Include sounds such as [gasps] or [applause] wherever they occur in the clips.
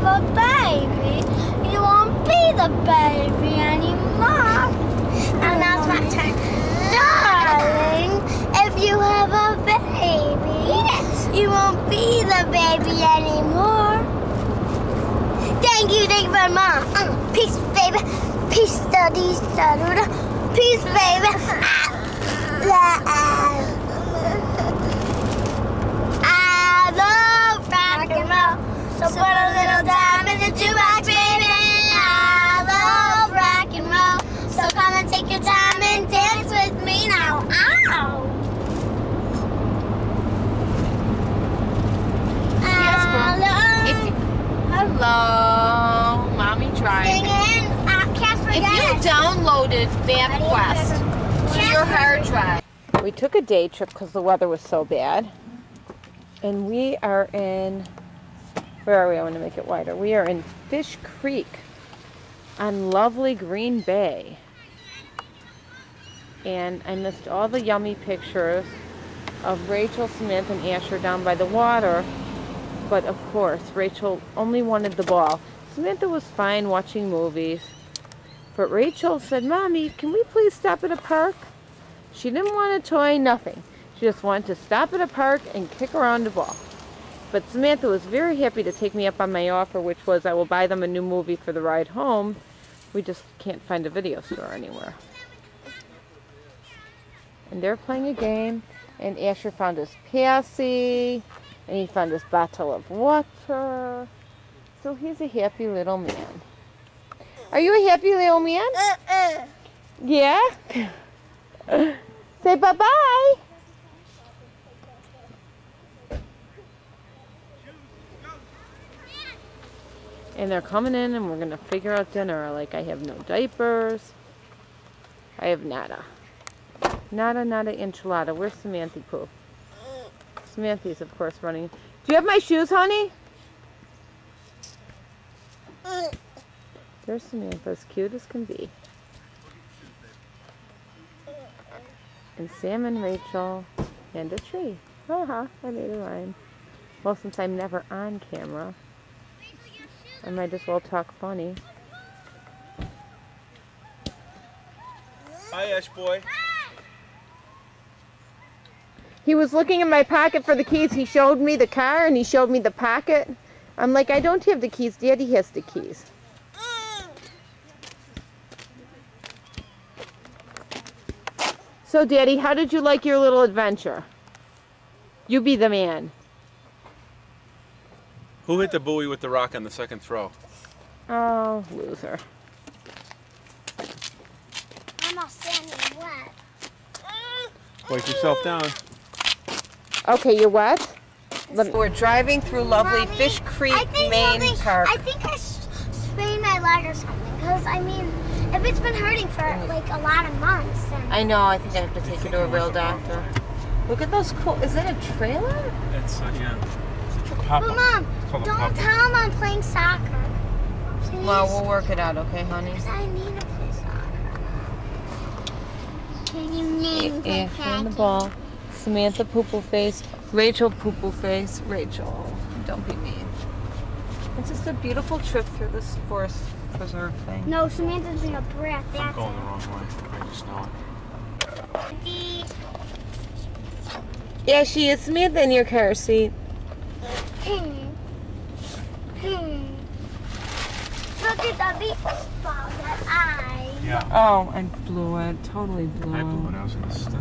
have a baby, you won't be the baby anymore. And that's my turn. Darling, if you have a baby, you won't be the baby anymore. Thank you, thank you very much. Mm, peace, baby. Peace, study, study. Peace, baby. I love rock and roll. So put a little time in the jukebox, baby. I love rock and roll. So come and take your time and dance with me now. Ow! I If hello, mommy tried. singing. Uh, Casper, If you downloaded MapQuest to your hard drive. We took a day trip because the weather was so bad. And we are in, where are we? I want to make it wider. We are in Fish Creek on lovely Green Bay. And I missed all the yummy pictures of Rachel, Samantha, and Asher down by the water. But of course, Rachel only wanted the ball. Samantha was fine watching movies. But Rachel said, Mommy, can we please stop at a park? She didn't want a toy, nothing. She just wanted to stop at a park and kick around the ball. But Samantha was very happy to take me up on my offer, which was I will buy them a new movie for the ride home. We just can't find a video store anywhere. And they're playing a game, and Asher found his passy, and he found his bottle of water. So he's a happy little man. Are you a happy little man? Uh-uh. Yeah? [laughs] Say bye bye And they're coming in and we're going to figure out dinner. Like, I have no diapers. I have nada. Nada, nada, enchilada. Where's Samantha Pooh? Samantha's, of course, running. Do you have my shoes, honey? There's Samantha, as cute as can be. And Sam and Rachel and a tree. Haha, I made a rhyme. Well, since I'm never on camera, I might as well talk funny. Hi, Ash boy. He was looking in my pocket for the keys. He showed me the car and he showed me the pocket. I'm like, I don't have the keys. Daddy has the keys. So, Daddy, how did you like your little adventure? You be the man. Who hit the buoy with the rock on the second throw? Oh, loser. I'm all standing wet. Wipe yourself down. Okay, you're wet? So we're driving through lovely Mommy, Fish Creek, I think Maine something- Park. I think I s- sprained my leg or something. Because, I mean, if it's been hurting for like a lot of months, then. I know, I think I have to take you to a real doctor. Look at those cool. Is that a trailer? It's uh, yeah. It's a But, pop-up. Mom, It's called a don't pop-up. tell him I'm playing soccer. Please. Well, we'll work it out, okay, honey? 'Cause I need to play soccer. Can you name the Asher and the ball. Samantha poo face. Rachel poo face. Rachel, don't be mean. It's just a beautiful trip through this forest preserve thing. No, Samantha's being a brat. I'm going the wrong way. I just know it. it. Yeah, she is Samantha in your car seat. Hmm. Look at the baseball that I. Yeah. Oh, I blew it. Totally blew I blew it. it. I was gonna stop.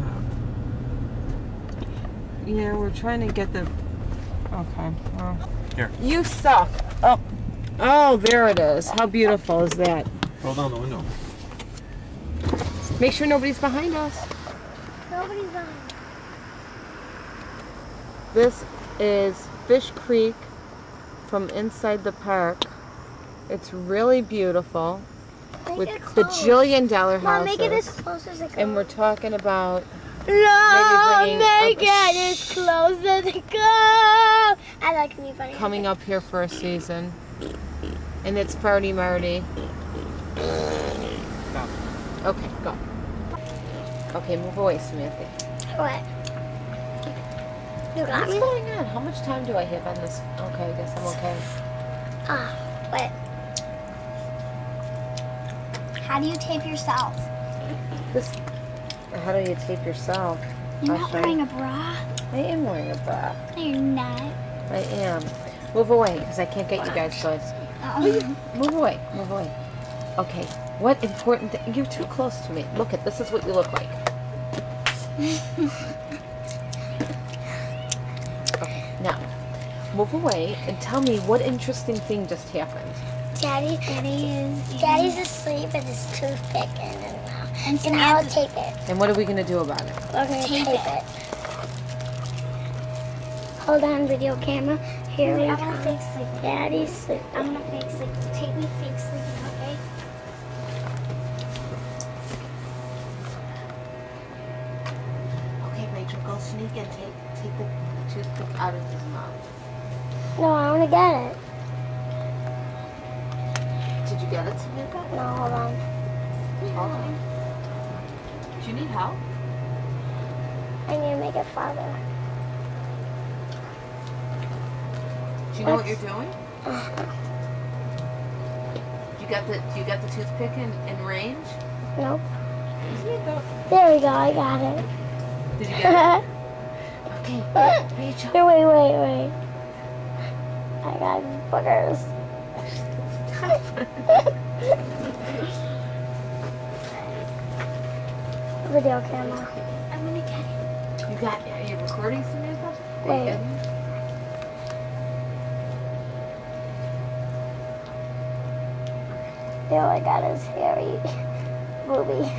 Yeah, we're trying to get the. Okay. Well. Here. You suck. Oh. Oh, there it is. How beautiful is that? Roll down the window. Make sure nobody's behind us. Nobody's on. This is Fish Creek from inside the park. It's really beautiful Make with it close. bajillion dollar Mom, houses. make it as close as it goes. and we're talking about No, bringing make up it as close as it goes. I like me funny. coming up here for a season. And it's Party Marty. Okay, go. Okay, move away, Samantha. What? You got What's me? going on? How much time do I have on this? Okay, I guess I'm okay. Ah, wait. How do you tape yourself? This. How do you tape yourself? You're I'll not show wearing a bra. I am wearing a bra. No, you're not. I am. Move away, because I can't get you guys good. Oh. Move away. Move away. Okay. What important? Th- You're too close to me. Look at this. Is what you look like. [laughs] move away and tell me what interesting thing just happened. Daddy, Daddy is. Daddy's asleep with his toothpick in his mouth, and, and I'll tape it. And what are we gonna do about it? We're gonna tape, it. Hold on, video camera. Here we I'm go. gonna fake sleep. Daddy's sleep. I'm gonna fake sleep. Take me fake sleeping, okay? Okay, Rachel, go sneak and take take the toothpick out of his mouth. No, I wanna get it. Did you get it, Samantha? No, hold on. Hold on. Do you need help? I need to make it farther. Do you know what you're doing? [laughs] You got the you got the toothpick in, in range? Nope. There we go. I got it. Did you get it? [laughs] Okay, [laughs] Rachel. Wait, wait, wait. I got boogers. [laughs] Video camera. I'm gonna get it. You got are you recording, Samantha? Are you Wait. getting it? All I got is hairy booby.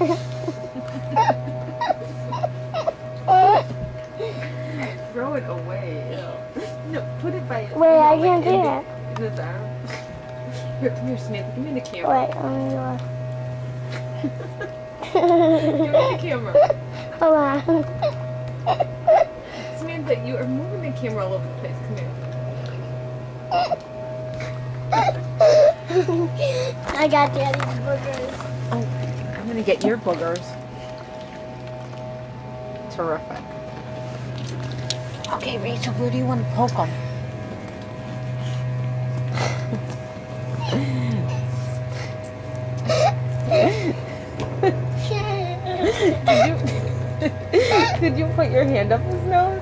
Wait, I like, can't do in it. the- In his arm. Um, here, [laughs] come here, Samantha. Give me the camera. Wait, let me look. Give me the camera. [laughs] Hold on. Samantha, you are moving the camera all over the place. Come here. [laughs] I got daddy's boogers. Oh, I'm gonna get your boogers. Terrific. Okay, Rachel, where do you want to poke them? Did you put your hand up his nose?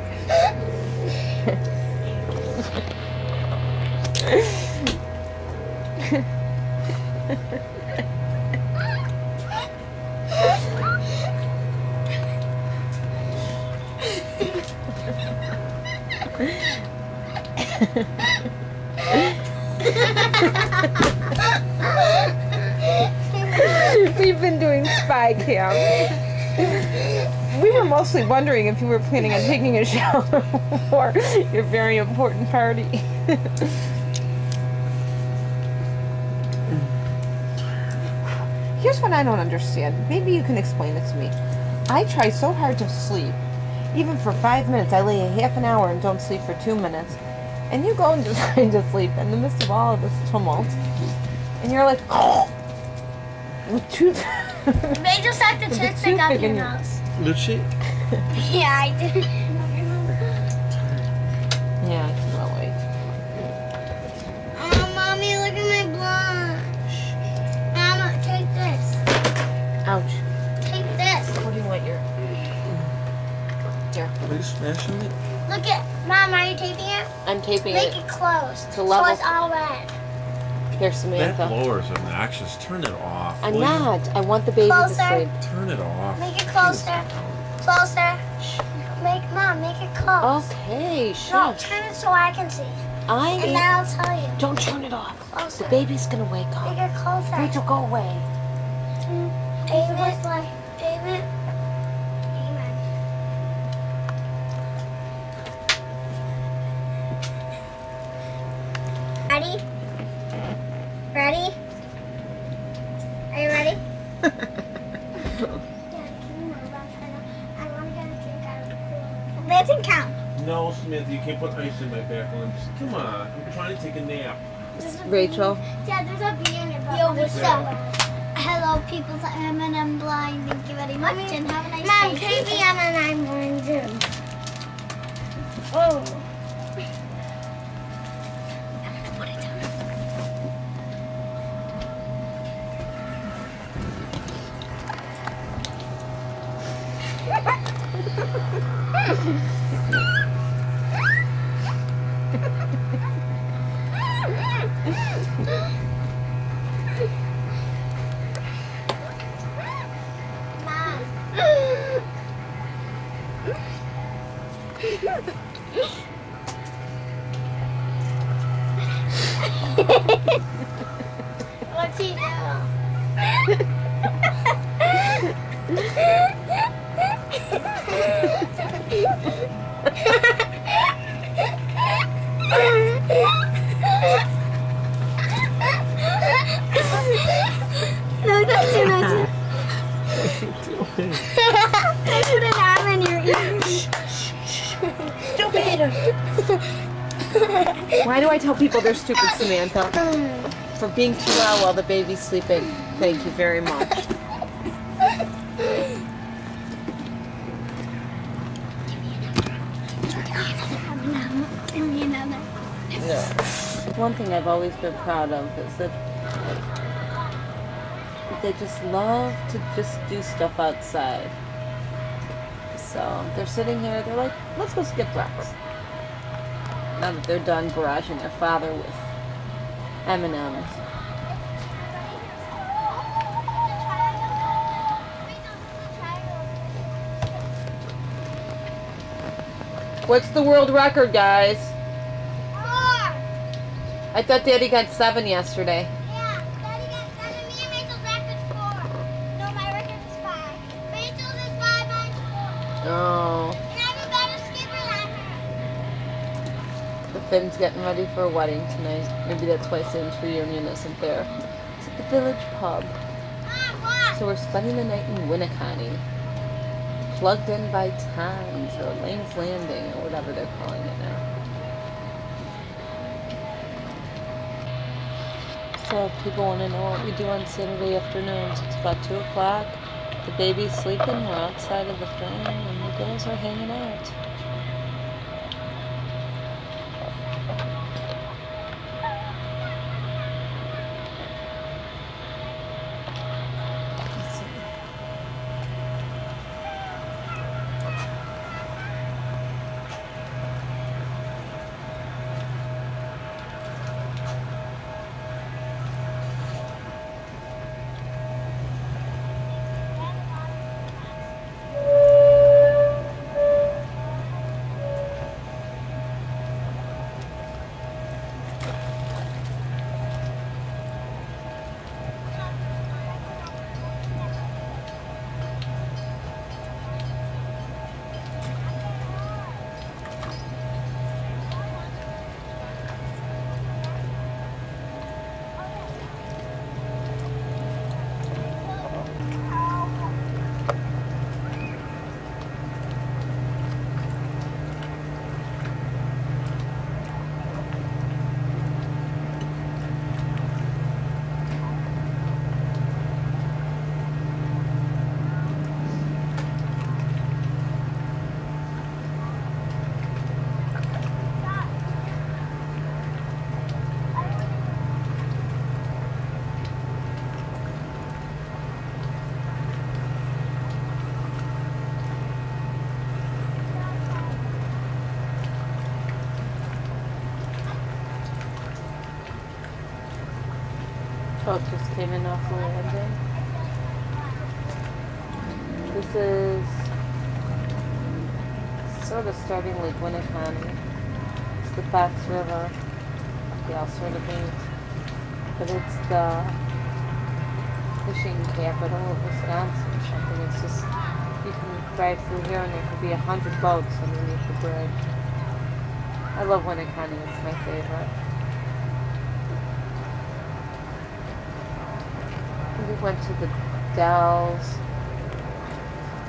We've been doing spy cam. We were mostly wondering if you were planning on taking a shower [laughs] for your very important party. Here's what I don't understand. Maybe you can explain it to me. I try so hard to sleep. Even for five minutes, I lay a half an hour and don't sleep for two minutes. And you go and [laughs] just to sleep in the midst of all of this tumult. And you're like, oh, [gasps] with two. [laughs] They just have to the toothpick up in your- nose. Lucy? [laughs] Yeah, I did. yeah, it's really. Oh, mommy, look at my blush. Mama, take this. Ouch. Take this. What do you want your? Here, Are you smashing it? Look at, mom. Are you taping it? I'm taping Make it. it close. To So it's all red. Here, That Samantha. blower is obnoxious. Turn it off. I'm will you? not. I want the baby Closer. to sleep. Turn it off. Make it closer. Closer. Make mom. Make it close. Okay, No, turn it so I can see. I And then am. I'll tell you. Don't turn it off. Closer. The baby's gonna wake up. Make up. it closer. Rachel, go away. Aim it. Aim it. Amen. Ready? Ready? Are you ready? yeah, can you move? I'm trying to. I want to get a drink out of the cooler. [laughs] That didn't count. No, Samantha, you can't put ice in my back limbs. Come on, I'm trying to take a nap. Rachel. Dad, there's a bee in it. Yo, what's up? Hello, people. I'm and I'm blind. Thank you very much, and have a nice Mom, day. can Maybe I'm and I'm blind too. Oh. Stupid, Samantha? For being too loud while the baby's sleeping. Thank you very much. Another. One thing I've always been proud of is that they just love to just do stuff outside. So they're sitting here, they're like, let's go skip rocks. Now that they're done barraging their father with M&M's. What's the world record, guys? Four. I thought Daddy got seven yesterday. Getting ready for a wedding tonight. Maybe that's why Sam's reunion isn't there. It's at the village pub. So we're spending the night in Winneconne. Plugged in by Tom's or Lane's Landing or whatever they're calling it now. So people want to know what we do on Saturday afternoons, it's about 2 o'clock. The baby's sleeping, we're outside of the frame, and the girls are hanging out. Boat just came in off landing. This is sort of starting Lake Winneconne. It's the Fox River. They all sort of meet. But it's the fishing capital of Wisconsin or something. It's just, you can drive through here and there could be a hundred boats underneath the bridge. I love Winneconne. It's my favorite. We went to the Dells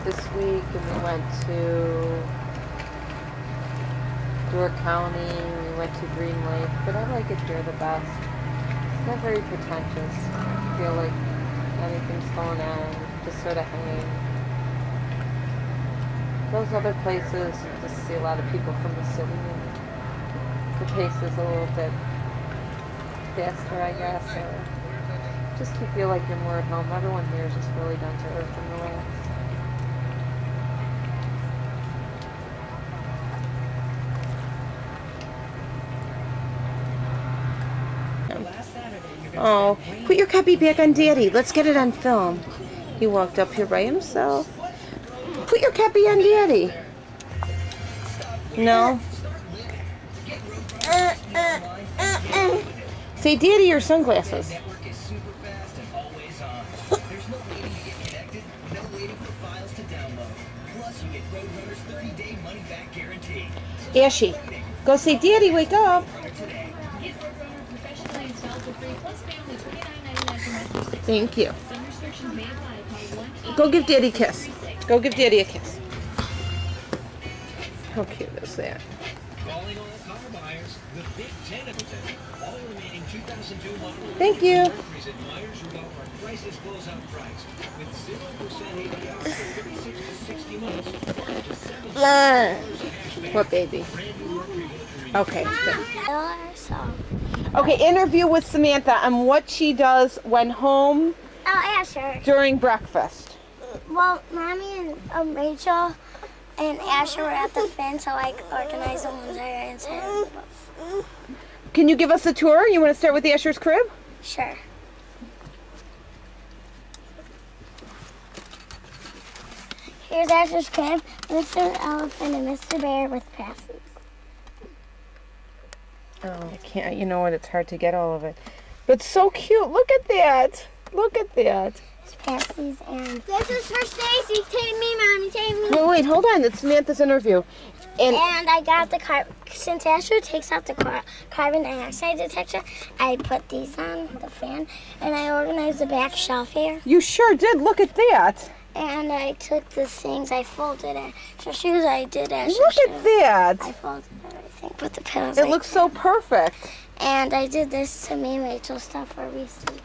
this week, and we went to Door County, we went to Green Lake, but I like it here the best. It's not very pretentious. I feel like anything's going on, just sort of hanging. Those other places, you just see a lot of people from the city, and the pace is a little bit faster, I guess, or just you feel like you're more at home. Everyone here is just really down to earth and relaxed. Oh, put your copy back on Daddy. Let's get it on film. He walked up here by himself. Put your copy on Daddy. No? Uh, uh, uh, uh. Say, Daddy, your sunglasses. Ashy, go say Daddy, wake up. Thank you. Go give Daddy a kiss. Go give Daddy a kiss. How cute is that? Calling all car buyers, the Big 10%. All remaining 2002 model Thank you. Mercury's at Myers Rudolph are prices closeout price with 0% APR for 36 to 60 months. What baby? Okay. Okay, interview with Samantha on what she does when home I'll ask her. during breakfast. Well, Mommy and um, Rachel and Asher were at the fence, so I organized the ones that are inside of the bus. Can you give us a tour? You want to start with the Asher's crib? Sure. Here's Asher's crib, Mr. Elephant and Mr. Bear with passes. Oh, I can't. You know what? It's hard to get all of it. But so cute. Look at that. Look at that. There's passes and. This is for Stacy. Take me, Mommy. Take me. Wait, wait, hold on. It's Samantha's interview. And And I got the car since Asher takes out the car, carbon dioxide detector. I put these on the fan, and I organized the back shelf here. you sure did. Look at that. And I took the things I folded it. So shoes I did Asher's Look at that. I folded everything, put the pillows. It like looks so perfect. And I did this to me and Rachel stuff where we sleep.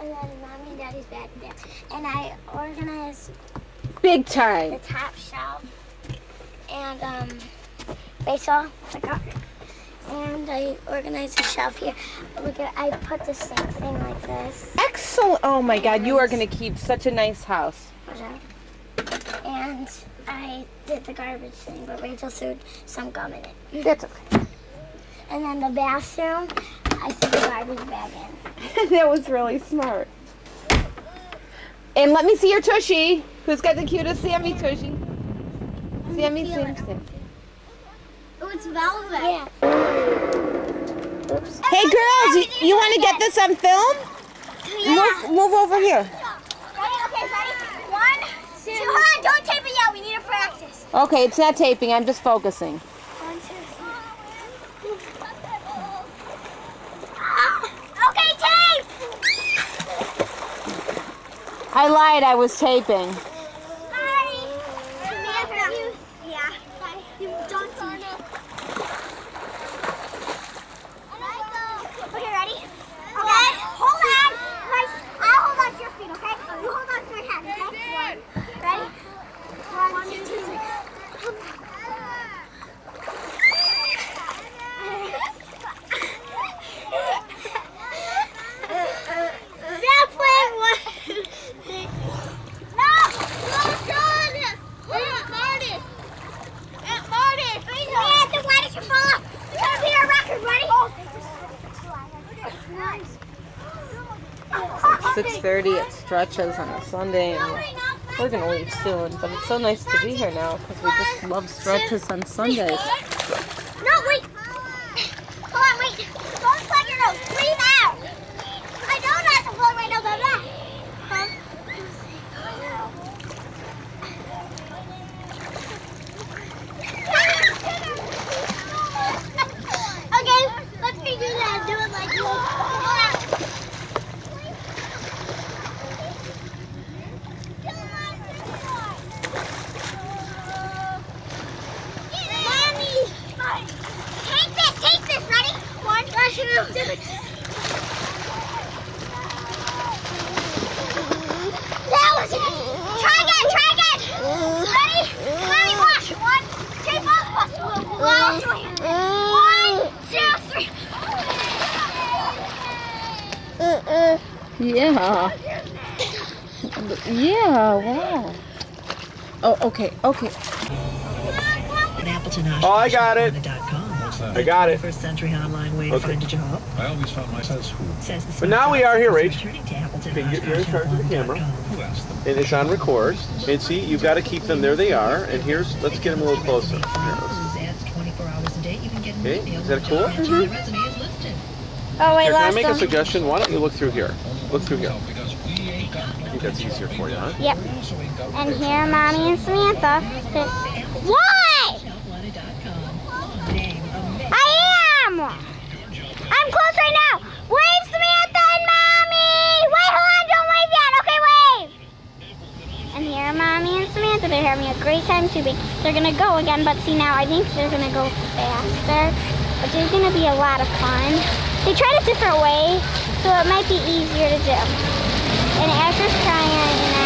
And then mommy and daddy's back there. And I organized Big time. the top shelf. And um, Rachel, the car. And I organized the shelf here. Look at, I put the sink thing like this. Excellent. Oh my God, you are going to keep such a nice house. And I did the garbage thing, but Rachel threw some gum in it. [laughs] That's okay. And then the bathroom, I threw the garbage bag in. [laughs] that was really smart. And let me see your tushy. Who's got the cutest Sammy tushy? Sammy, feel Sam, it. Sam. Oh, it's velvet. Yeah. Oops. Hey girls, you, you want to get this on film? Move, move over here. Ready? Okay, ready? One, two. Hold on, don't tape it yet. We need to practice. Okay, it's not taping. I'm just focusing. One, two, three. Okay, tape. I lied. I was taping. 30. It stretches on a Sunday, and we're going to leave soon. But it's so nice to be here now because we just love stretches on Sundays. Okay, okay. An Appleton Oh, I got it. I got it. First century hotline way to Okay. find a job. I always found myself who? Says the But now we are here, Rach. Returning to Appleton Okay, you're- you're in charge of the camera. Who asked them? And it's on record. And see, you've got to keep them there. They are. And here's, let's get them a little closer. Here, let's- Ads 24 hours a day. You can get an Okay, is that with cool? job matching. Your resume is listed. Oh, wait, Here, can I last make a suggestion? Why don't you look through here? Look through here. Because we ain't got I think that's easier for you, huh? Yep. And here, Mommy and Samantha. A I am! I'm close right now! Wave, Samantha and Mommy! Wait, hold on, don't wave yet! Okay, wave! And here Mommy and Samantha. They're having a great time tubing. They're gonna go again, but see now, I think they're gonna go faster, which is gonna be a lot of fun. They tried a different way, so it might be easier to do. And Asher's trying right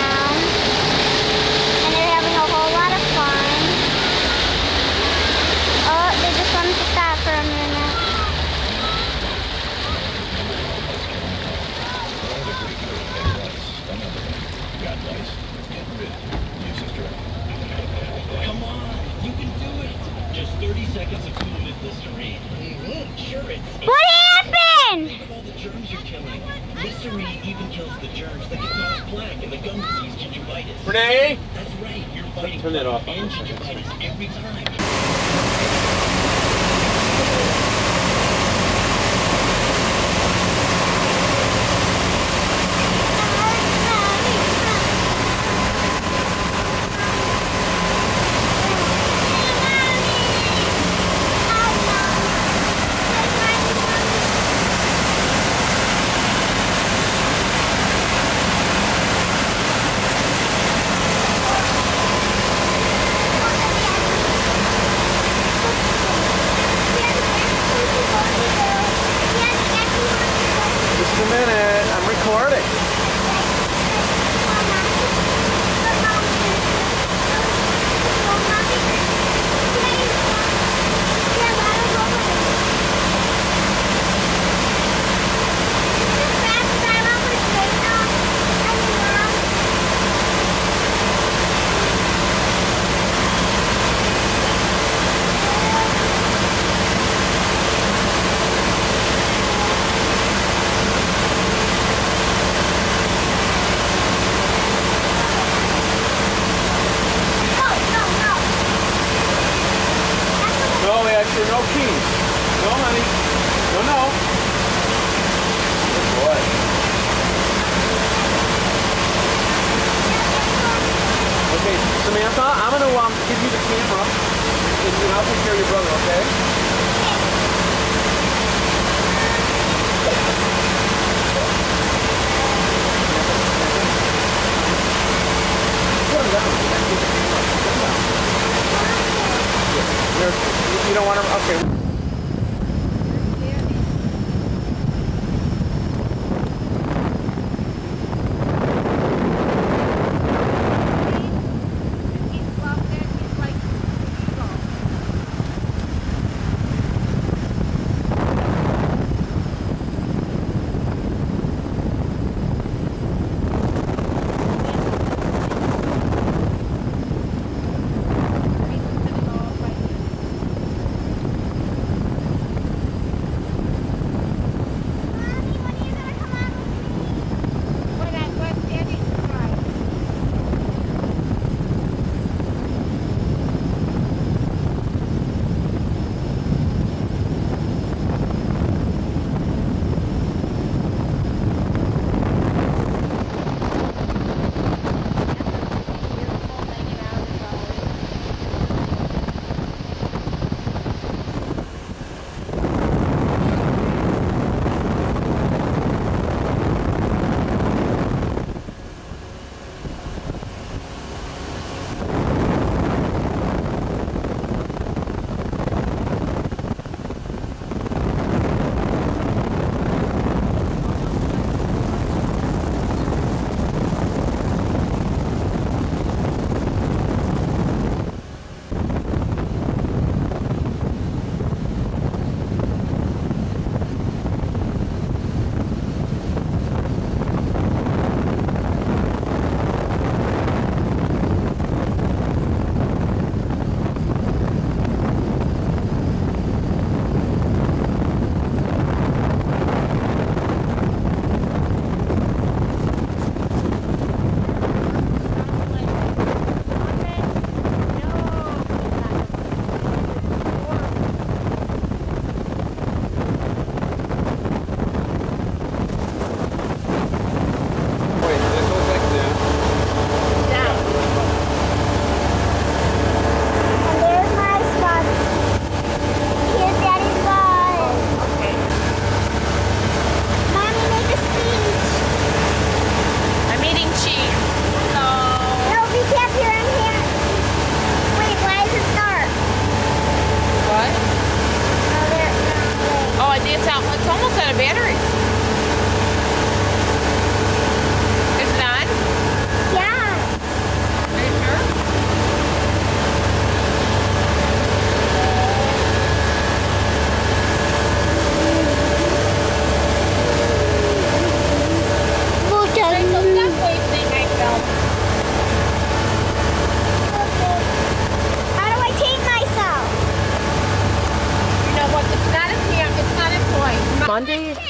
um, give you the camera, and I'll take care of your brother, okay? You you- You don't want to, okay.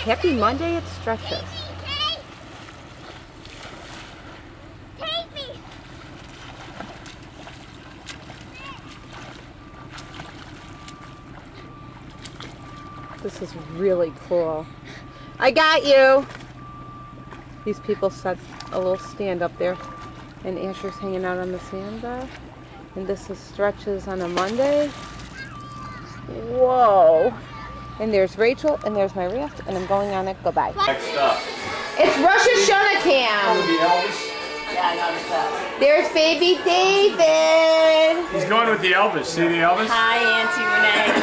Happy Monday at Stretches. This is really cool. I got you. These people set a little stand up there, and Asher's hanging out on the sand bar. And this is stretches on a Monday. Whoa. And there's Rachel, and there's my raft, and I'm going on it. Goodbye. Next up. It's Rosh Hashanah camp. The Elvis. There's baby David. He's going with the Elvis. See the Elvis? Hi, Auntie Renee.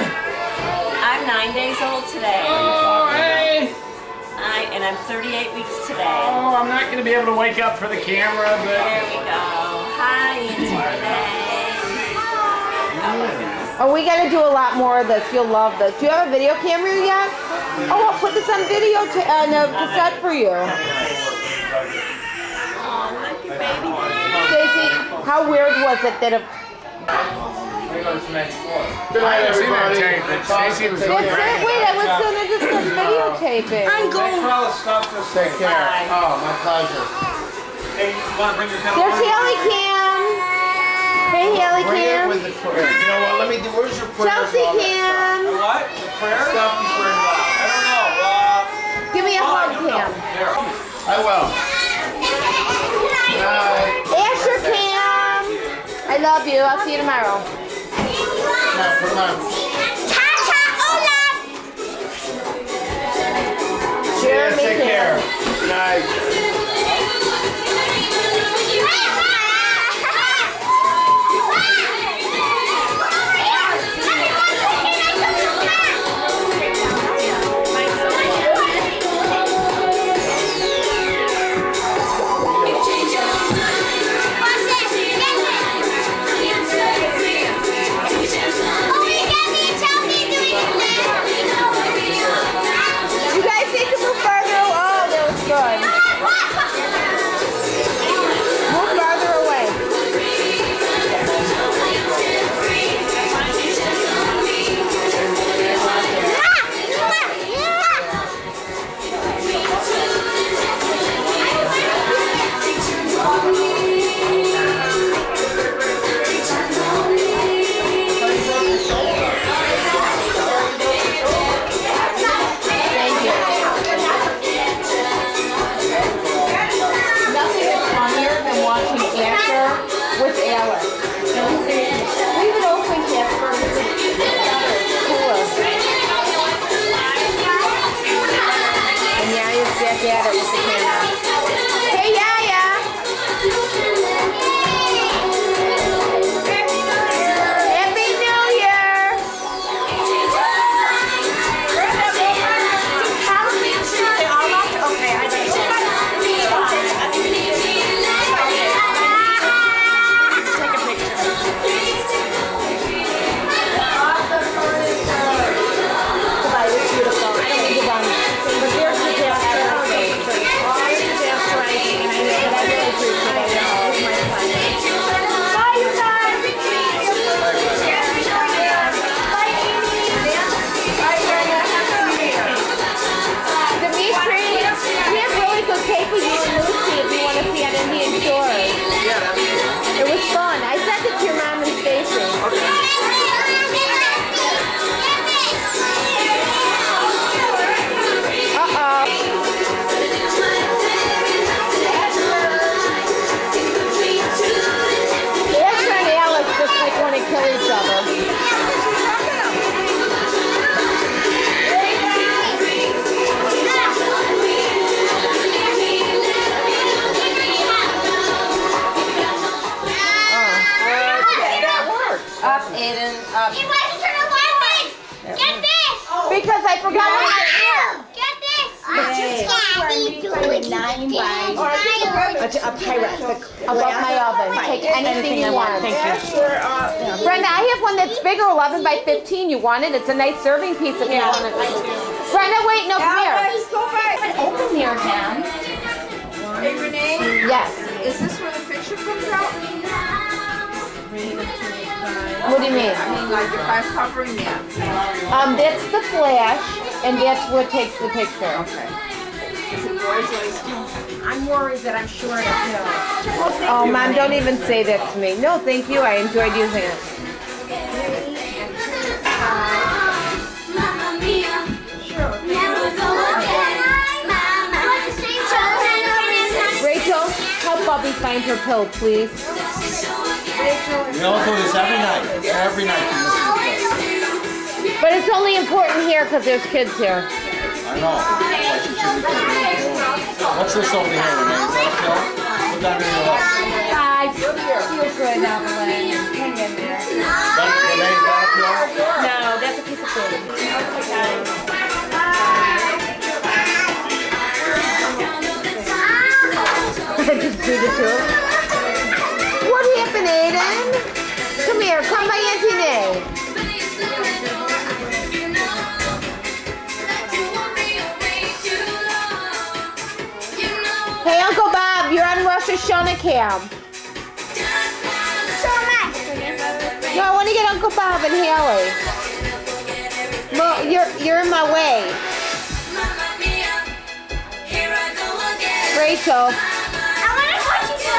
I'm nine days old today. Oh, hey! I, and I'm 38 weeks today. Oh, I'm not going to be able to wake up for the camera, There but we go. Hi, Auntie Renee. Oh, we gotta do a lot more of this. You'll love this. Do you have a video camera yet? Oh, I'll put this on video to, uh, no, cassette for you. Oh, look at baby. Stacy, how weird was it that a I haven't seen that tape, but Stacey was really That's great. it. Wait, I was gonna just start videotaping. I'm going. Take care. Oh, my pleasure. Hey, you want to bring your There's Haley Cam. Hey, Haley Bring it Cam. with the prayer. You know what? Let me do. Where's your prayer? Chelsea Cam. What? The prayer? Stuff you bring up. I don't know. Uh, Give me a hug, Cam. there. I will. Night. Asher Cam. I love you. I'll see you tomorrow. No, put 'em on. Tata Olaf. Jeremy Take Cam. care. Night. Anything you want. Thank you. Brenda, I have one that's bigger, 11 by 15. You want it? It's a nice serving piece if you want it. Brenda, wait, no, come here. Open there, Jen. Hey, Renee, Yes. is this where the picture comes out? What do you mean? I mean, like if I'm covering them. Um, that's the flash. and that's what takes the picture. Okay. I'm worried that I'm short of pills. Oh, oh mom, don't even say that to me. No, thank you. I enjoyed using it. Rachel, help Bobby find her pill, please. We all do this every night. Every night. you listen to this. But it's only important here because there's kids here. I know. Like you should be doing. What's this over here, Renee? Is that pill? Put that in your lips. Bye. Feel good, Evelyn. Hang in there. That, Renee, is that a pill? No, that's a piece of food. I just do the two. On Rosh Hashanah cam. No, I want to get Uncle Bob and Haley. Well, you're you're in my way. Rachel, I want to watch you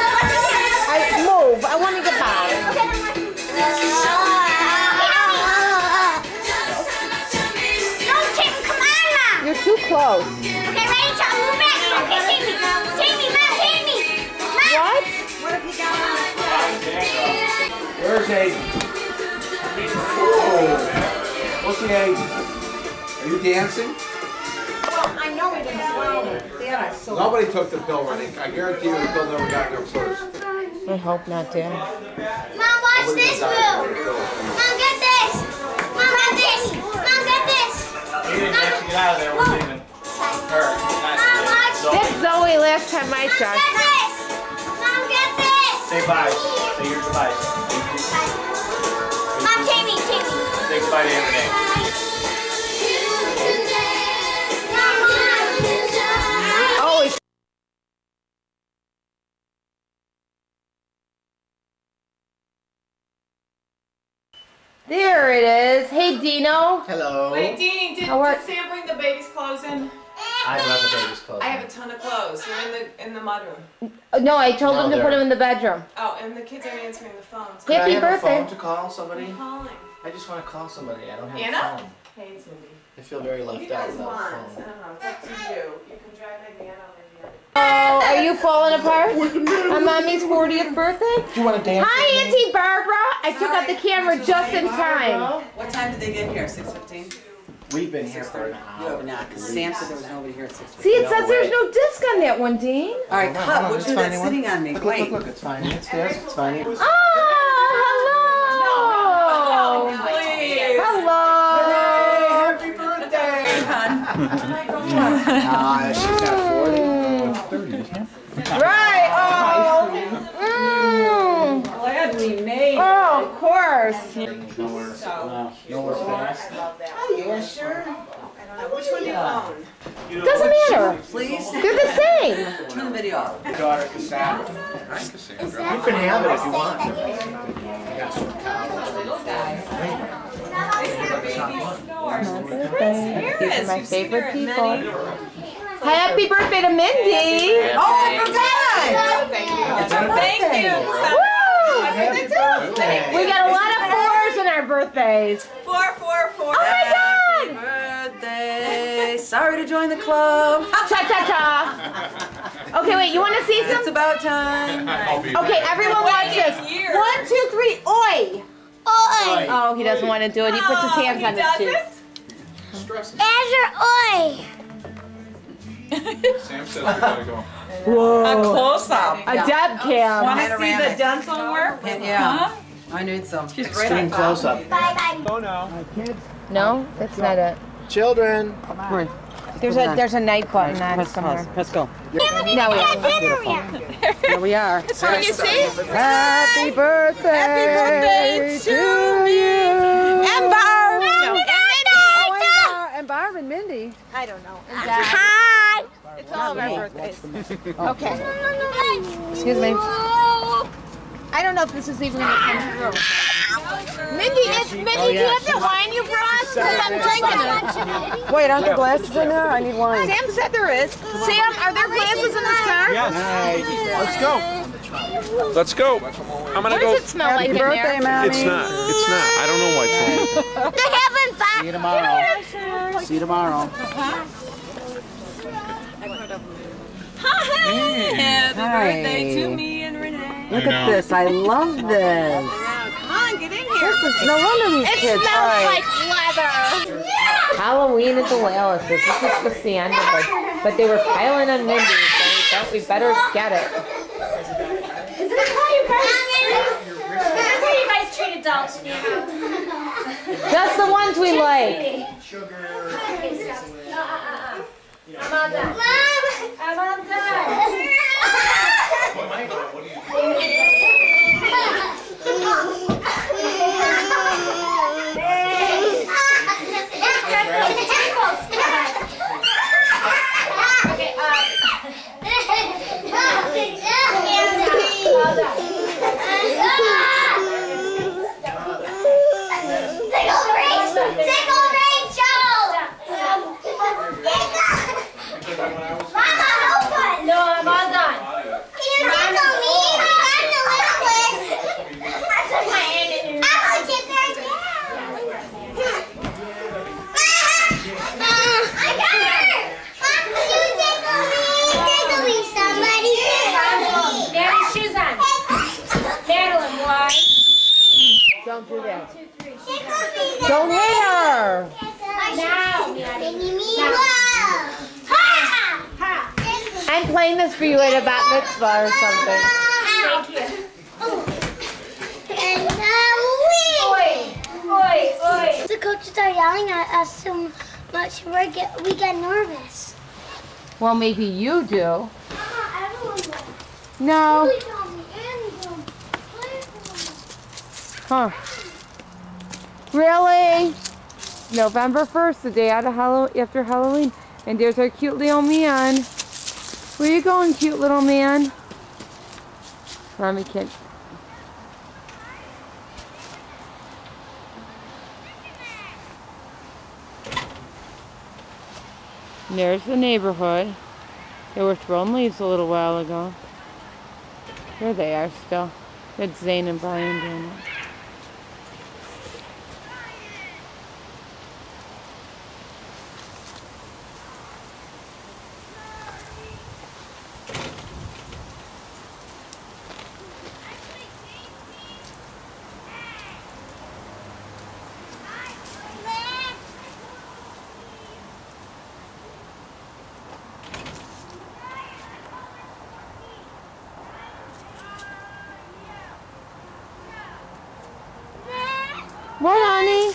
I, move. I want to get Bob. You're too close. What? Where's Aiden? Whoa. What's Aiden? Are you dancing? Well, I know it is well, but Dad, I saw. Nobody took the pill, Renee. I guarantee you the pill never got there first. I hope not, Dad. Mom, watch this move. Mom, get this. Mom, get this. Mom, get this. Aiden, you have to get out of there. We're leaving. Her, Mom, watch Zoe. That's Zoe last time I Mom, checked. get this. Mom, get this. Say bye. Say your goodbyes. Mom, Tammy, Tammy. To Renee. Oh, it's There it is. Hey, Dino. Hello. Wait, Dean, did, How are- did Sam bring the baby's clothes in? I brought the baby's clothes. I have a ton of clothes. They're in the in the mudroom. Uh, No, I told No, him to put there. him in the bedroom. Oh, and the kids aren't answering the phones. Happy Could I have birthday. a phone to call somebody? I'm calling. I just want to call somebody. I don't have Anna? a phone. Hey, Cindy. I feel very What do left you out guys without want? a I phone. don't know. It's up to you. You can drive my van over here. Oh, are you falling apart? [laughs] On mommy's 40th birthday? Do you want to dance? Hi, with me? Auntie Barbara. I took out the camera just in time. What time did they get here? Six fifteen? We've been here for an You hour. have not, because Sam said there was nobody here at six See, fifteen. it says there's no disc on that one, Dean. All right, Hold on, cut. hold on, Which it's one fine, that's anyone? sitting on me? Look, look, Wait. look, look, it's fine. It's this, it's fine. It Oh, hello. Please. Hello. Happy birthday! Ah, she's not 40. Right. Oh. Mm. Glad we made Oh, of course. Nowhere, So nowhere fast. Love that. Oh, yeah, sure. I don't know. Which one do you own? Doesn't matter. Please. They're the same. Turn the video off. Your daughter, Cassandra. Hi, Cassandra. You can have it if you want. I got some cows. These are my favorite people. Happy birthday to Mindy. Oh, I forgot! Thank you. Thank you. Woo! Happy birthday. We got a lot of fours in our birthdays. Four, four, four. Oh my god! Birthday. Sorry to join the club. Cha cha cha. Okay, wait, you want to see some? It's about time. Okay, everyone watch this. One, two, three, oi! Oi. Oh, he doesn't want to do it. He puts his oh, hands he on his cheeks. doesn't? Asher, oi. Sam says we gotta go. A close up. A dub cam. Want to see the Panoramic. dental work? Yeah. I need some. She's right Extreme on top. close up. Bye bye. Oh no. No, that's not it. Children. There's a there's a night button on it somewhere. Let's go. No, we Got dinner yet. Here we are. Can you see? Happy birthday. Happy birthday to you. And Barb. No, And Barb and Mindy. I don't know. Hi. It's all of our birthdays. Okay. Excuse me. I don't know if this is even gonna come through. Mindy, it's, oh, Mindy, do you have the wine you brought? Because I'm drinking it. Wait, aren't there glasses in there? I need wine. Sam said there is. Sam, are there glasses in this car? Yes. Let's go. Let's go. I'm gonna What go. does it smell like in birthday, there? Mommy. It's not. It's not. I don't know why it's not. They're having fun. See you tomorrow. See you tomorrow. Hi. Happy birthday to me and Renee. Look at this. I love this. Come on, get in here. This is no wonder these It kids. smells All right. like leather. Halloween at the Wales. This is just the end of it. but they were piling on Mindy, so we thought we better get it. Is this how you guys? Is this how you guys treat adults in your house? Just the ones we like. Okay, stop. Uh, uh, uh, uh. I'm all done. I'm all done. Okay, Tickle Rachel! Tickle Rachel! Mama, open! No, I'm all done. Can you tickle me? I'm the littlest. Put my hand in your I'm gonna get back down. I got her! Mom, can you tickle me? Tickle me, somebody. Tickle me. Daddy, shoes on. Madeline, why? Don't do that. Tickle me. Don't hit her. Now, Baby me. Whoa. Ha! Ha! I'm playing this for you at a bat mitzvah or something. Thank you. And now we. Oi, oi, oi. The coaches are yelling at us so much, we get we get nervous. Well, maybe you do. Ah, no. We told me and we told me. Huh. Really? November 1st, the day out of Hallow- after Halloween. And there's our cute little man. Where you going, cute little man? Mommy can't. There's the neighborhood. They were throwing leaves a little while ago. Here they are still. It's Zane and Brian doing it. What, honey?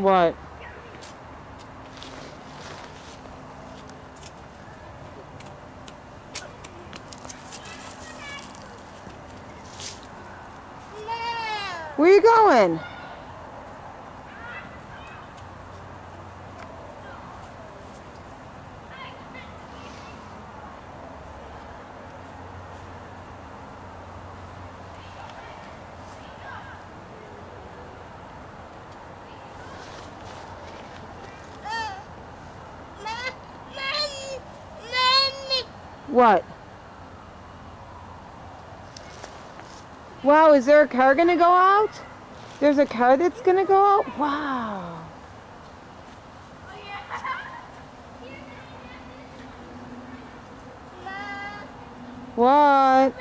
What? Where are you going? What? Wow, is there a car gonna go out? There's a car that's gonna go out? Wow. What?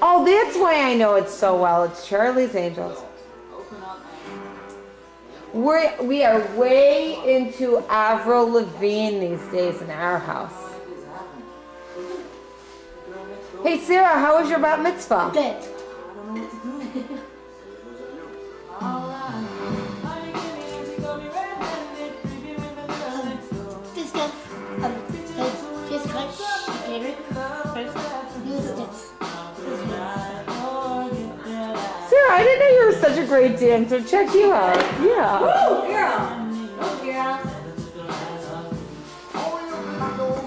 Oh, that's why I know it so well. It's Charlie's Angels. We're, we are way into Avril Lavigne these days in our house. Hey Sarah, how was your bat mitzvah? Good. Dancer. Check you out. Yeah.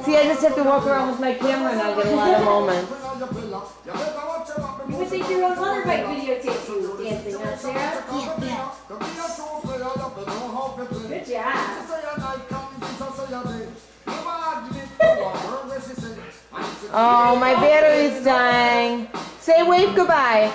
See, I just have to walk around with my camera and I get a lot of moments. You would think your own mother might videotape you dancing, huh, Sarah? Yeah, yeah. Good job. Oh, my battery's dying. Say wave goodbye.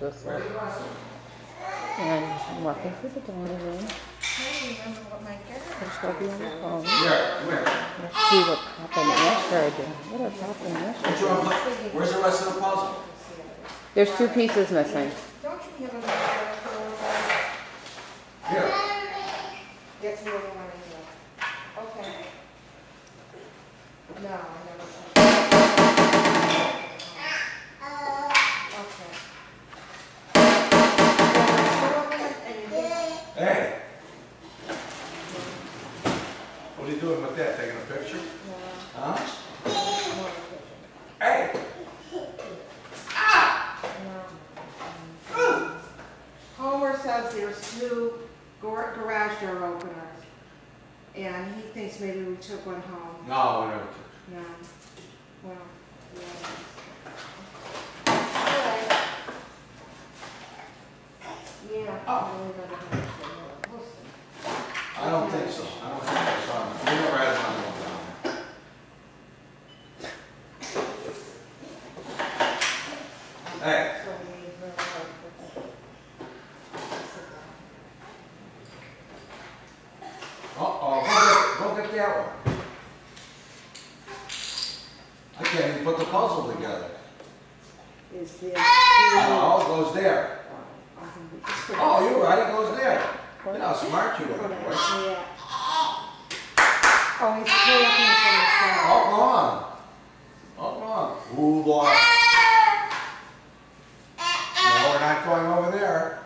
Gotta charge this up. And I'm walking through the dining room. There's Bubby on the phone. Let's see what Papa and Asher are doing. What are Papa and Asher doing? Where's the rest of the puzzle? There's two pieces missing. Here. That's the only one I know. Okay. No, I never saw. Okay. Hey. What are you doing with that? Taking a picture? Huh? Hey. Homer says there's two gar- garage door openers. And he thinks maybe we took one home. No, we never took. No. Well, yeah. Yeah. Oh. We'll see. I don't think so. I don't think I saw him. We never had one of them down there. Hey. So we will- Uh-oh, go get, go get that one. I can't even put the puzzle together. Is this? Oh, it goes there. Oh, you're right, it goes there. Look how smart you are, boy. Oh, he's looking for himself. Oh, come on. Oh, come on. Ooh, boy. No, we're not going over there.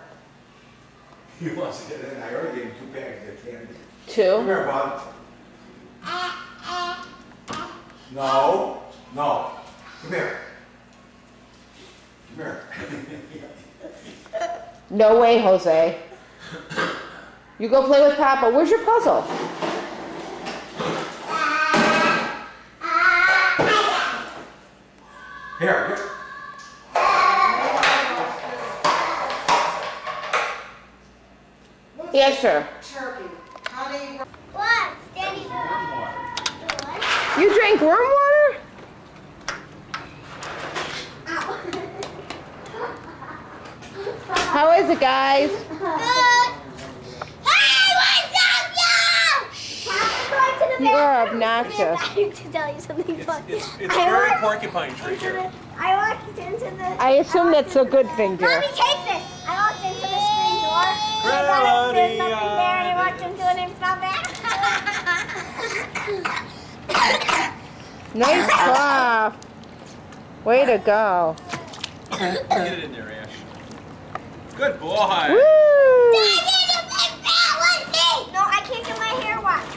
He wants to get in. I already gave him two bags of candy. Come Two. here, bud. No, no. Come here. Come here. No way, Jose. You go play with Papa. Where's your puzzle? Here, here. Yeah, sure. Turkey. How do you... What? Daddy? You drank worm water? How is it, guys? Good. Hey, what's up, y'all? Going to the You are bathroom. obnoxious. I need to tell you something funny. It's, it's I very walked porcupine tree here. I walked into the. I assume that's a good thing, dear. Mommy, take this. I walked into the screen door. And I got it, there's nothing there, and I walked into it and fell back. Nice craft. Way to go. Get it in there, Ash. Good boy. Woo! No, I can't get my hair washed.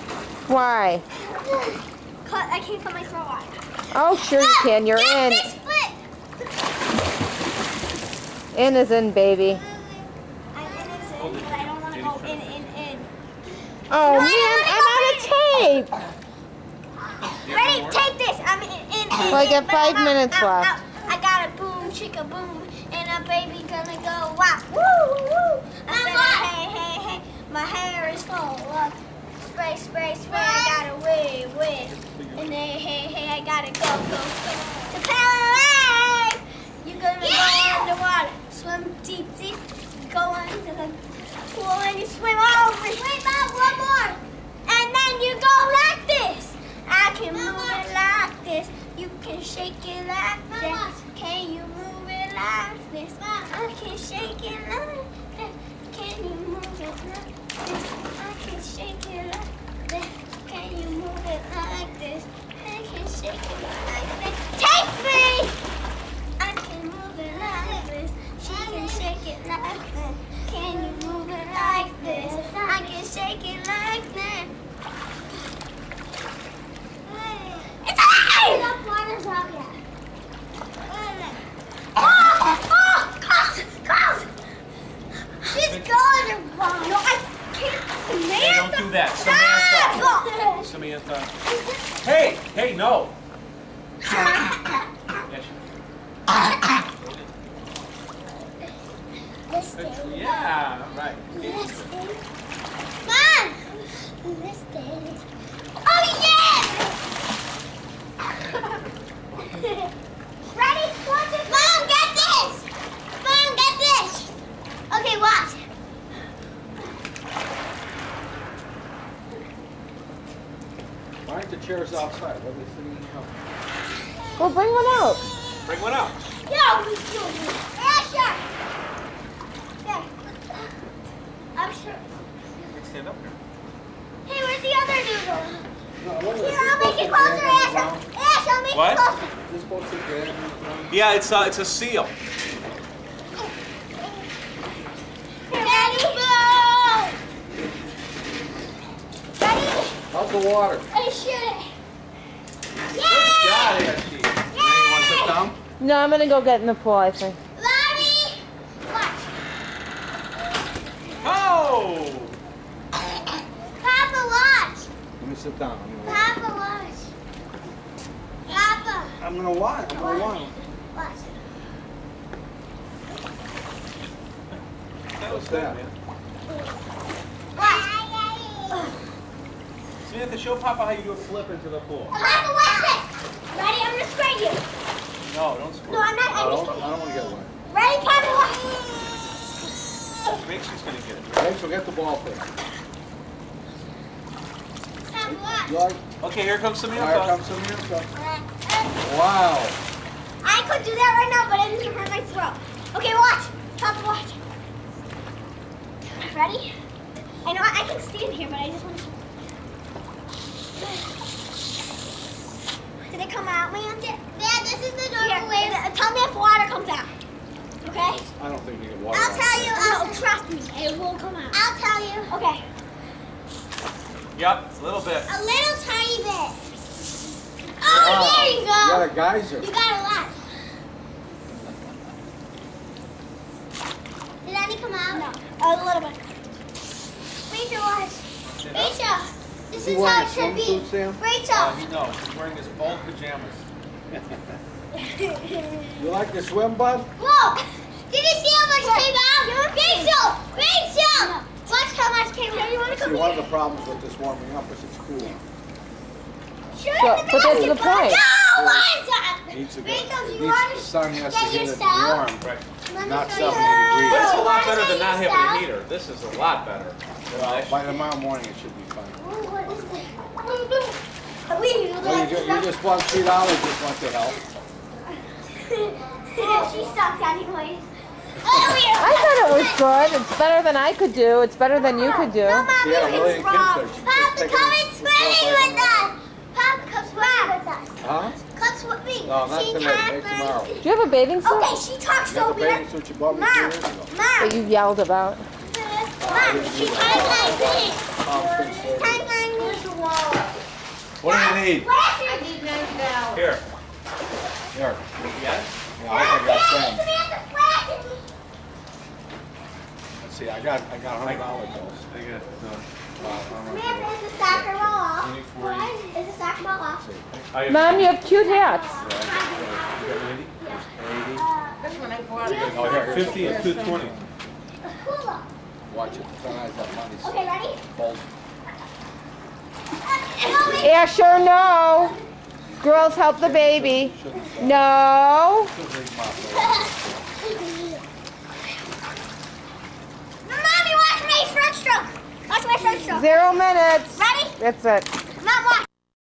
Why? [laughs] Cut, I can't cut my throat washed. Oh, sure you ah, can. You're Get in. this. In is in, baby. I'm innocent, but I don't want to go in, in, in. Oh, No, man, I'm out of tape. Ready? Take this. I'm in, in, in. Well, I in, got but five I'm out, minutes out, left. out. I got a boom, chicka boom, and a baby gonna go wow. Woo, woo, woo. I said, hey, hey, hey, my hair is full of spray, spray, spray. I gotta wait, wait. And hey, hey, hey, I gotta go, go, go. To Pele! You're gonna go underwater, swim deep, deep, go into the pool and you swim over. Wait, Mom, one more. And then you go like this. I can move it like this. You can shake it like this. Can you move it like this? I can shake it like this. Can you move it like this? Shake it like this. Can you move it like this? I can shake it like this. Take me! I can move it like this. She can shake it like that. Can you move it like this? I can shake it like that. It's alive! Water's out yet. Oh, oh, close, close. She's going to run. No, I can't. Hey, don't do that. Samantha. Samantha. Hey, hey, no. Day. Yeah, right. Day. Mom! Day. Oh, yeah! Ready? Watch it. Mom, get this! Mom, get this! Okay, watch. Why aren't the chairs outside? What are they sitting out? Well, bring one out. Bring one out. No, we do. Asher! There. I'm sure. Stand up here. Hey, where's the other noodle? Here, I'll make it closer, Ash. Ash, I'll make What? it closer. Yeah, it's a, it's a seal. Ready? Go! Ready? How's the water? I shoot it. Yeah, Yay! yeah, she. You want to sit down? No, I'm gonna go get in the pool, I think. Mommy! Watch. Oh! Papa, watch. Let me sit down. I'm gonna Papa, watch. Papa, I'm gonna watch. I'm gonna watch. watch. That was What's good, that? man. Watch. Samantha, show Papa how you do a flip into the pool. Papa, watch this. Ready? I'm gonna spray you. No, don't squirt. No, I'm not. I I'm don't, just. I don't wanna get wet. Ready, Papa, watch. Make she's gonna get it. Rachel, get the ball thing. Watch. Okay, here comes Here comes Samantha. Wow. I could do that right now, but it didn't hurt my throat. Okay, watch. Papa, watch. Ready? come out, man? Dad, this is the normal way. Tell me if water comes out. Okay? I don't think we can water. I'll tell you. I'll no, trust me. It will come out. I'll tell you. Okay. Yep, a little bit. A little tiny bit. Oh, wow. there you go. You got a geyser. You got a lot. Did any come out? No. A little bit. Rachel, watch. Rachel this Is is how it should be. swimsuit, Sam? Uh, Rachel. he knows. He's wearing his old pajamas. [laughs] You like to swim, bud? Whoa! Did you see how much came out? Rachel! Rachel! Watch how much came out. You want to See, come one of the problems with this warming up is it's cool. Shoot But- in the but that's the point. No, what's up? Needs to go. Rachel, do you needs- want the to sun has to get it yourself? warm, Right. Let me not show 70 you. degrees. But it's a lot better than not get having a heater. This is a lot better. Well, by tomorrow morning it should be fine. Ooh, what is it? We need to Well, you, let you just won three dollars just went to help. She sucks anyways. Oh, I thought it was good. It's better than I could do. It's better than you could do. No, She had a Mommy, million it's wrong. there. She Papa, come and the swimming with the- us. Papa, come swimming with us. Huh? Come swimming. No, not She today. Maybe tomorrow. Do you have a bathing suit Okay, she talks You so got the weird. bathing suit you bought me Mom, two years. That Mom, you yelled about. Mom, she talks like this. Mom's been She so talks like this. What do you need? I need ninety dollars. Here. Here. Yes? Yeah, I think I got ten. Samantha, flash me. Let's see, I got I got hundred dollar bills. I got, no. Uh, I don't know. Samantha, is the soccer ball off? You need 40. Is the soccer ball off? Mom, you have cute hats. You got 90? Eighty. This one I bought. Oh, here, 50 and 220. Cool. Watch it. Sometimes that money's Okay, ready? fold. Asher, no. Girls, help the baby. No. Mommy, watch my front stroke. Watch my front stroke. Zero minutes. Ready? That's it.